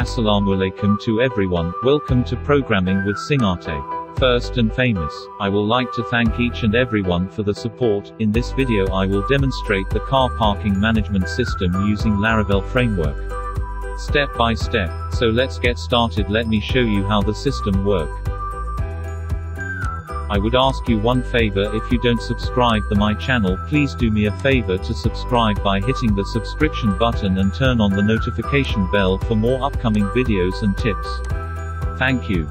Assalamu alaikum to everyone, welcome to Programming with Singhateh. First and famous, I will like to thank each and everyone for the support. In this video I will demonstrate the car parking management system using Laravel framework. Step by step. So let's get started let me show you how the system work. I would ask you one favor if you don't subscribe to my channel please do me a favor to subscribe by hitting the subscription button and turn on the notification bell for more upcoming videos and tips. Thank you.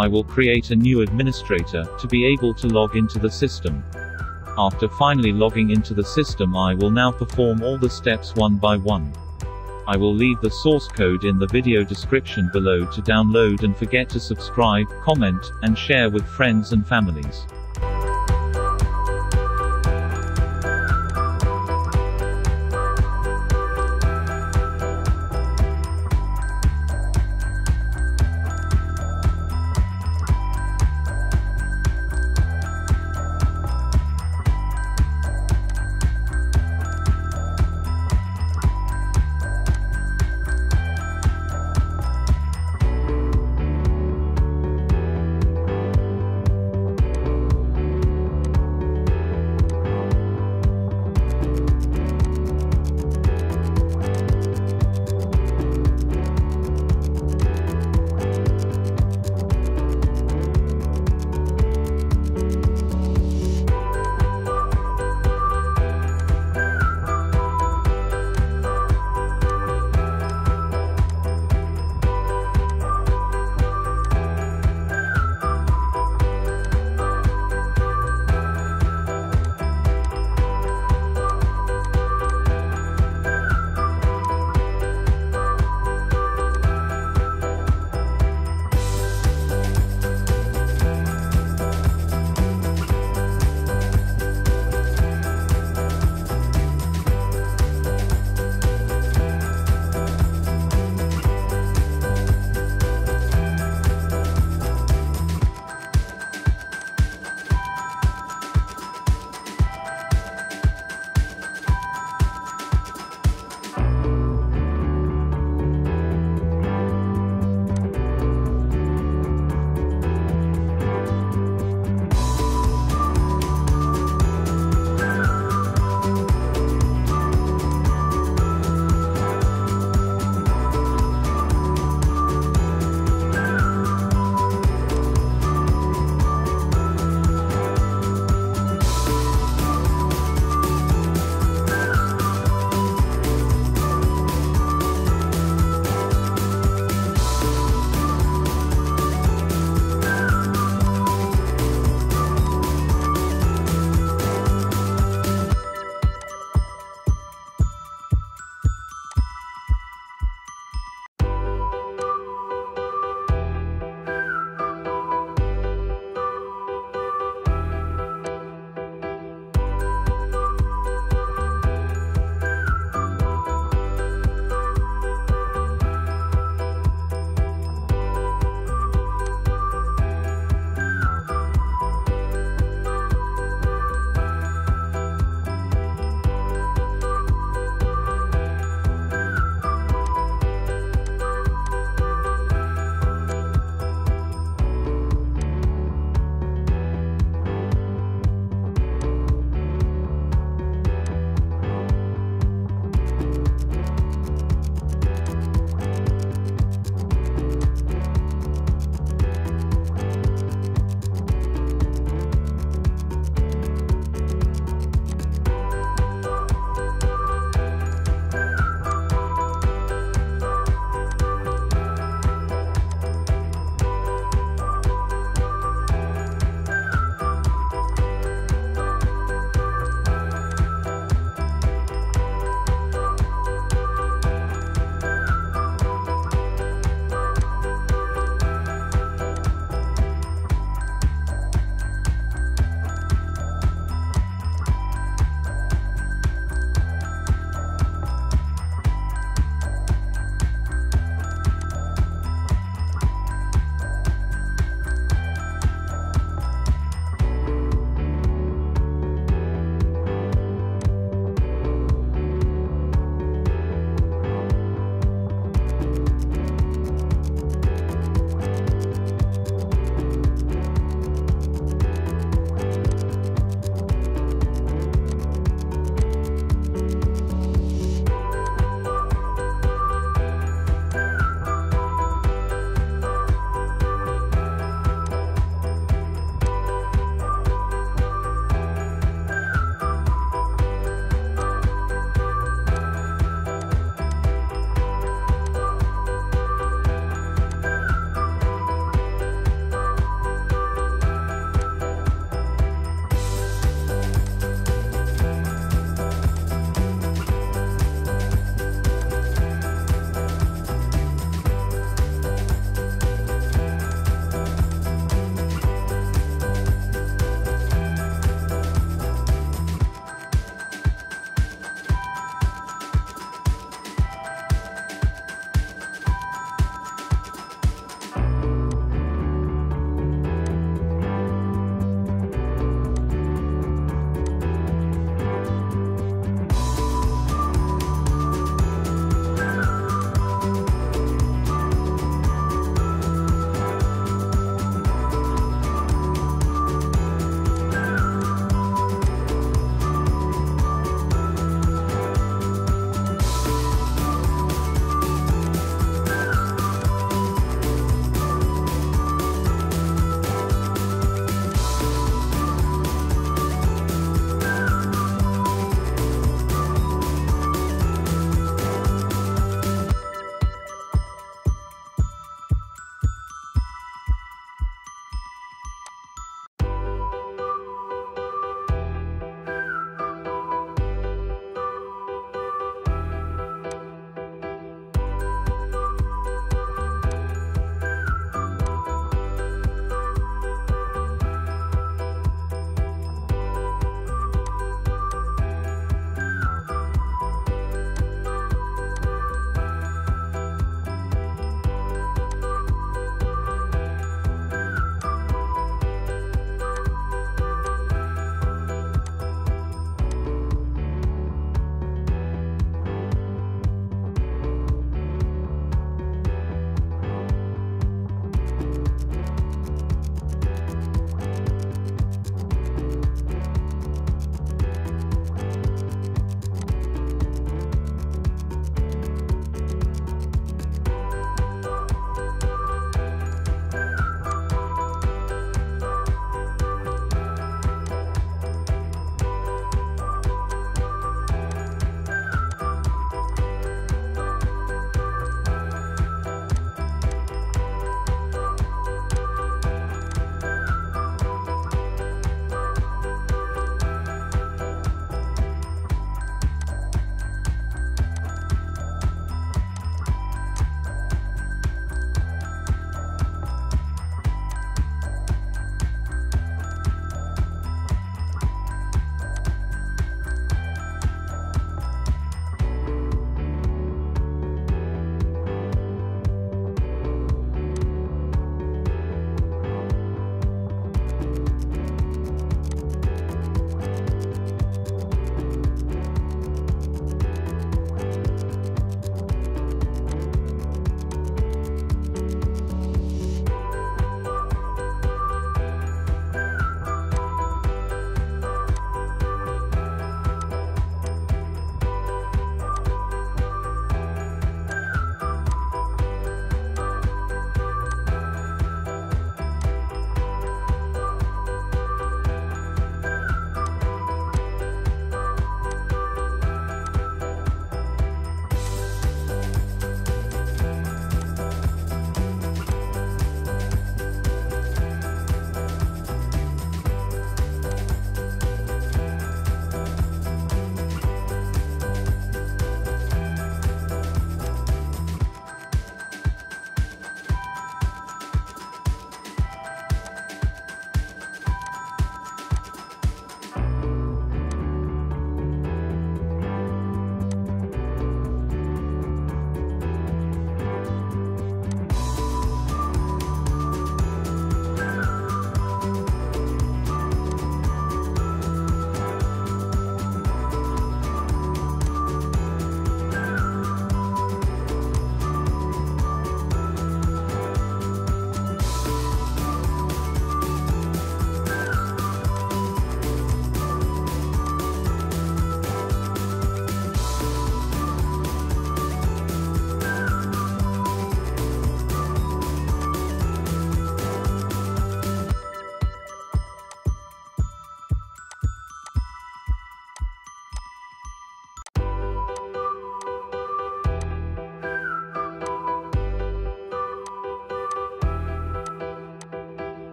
I will create a new administrator, to be able to log into the system. After finally logging into the system I will now perform all the steps one by one. I will leave the source code in the video description below to download and forget to subscribe, comment, and share with friends and families.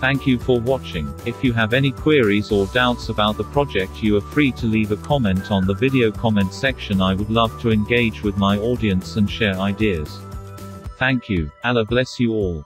Thank you for watching. If you have any queries or doubts about the project you are free to leave a comment on the video comment section I would love to engage with my audience and share ideas. Thank you. Allah bless you all.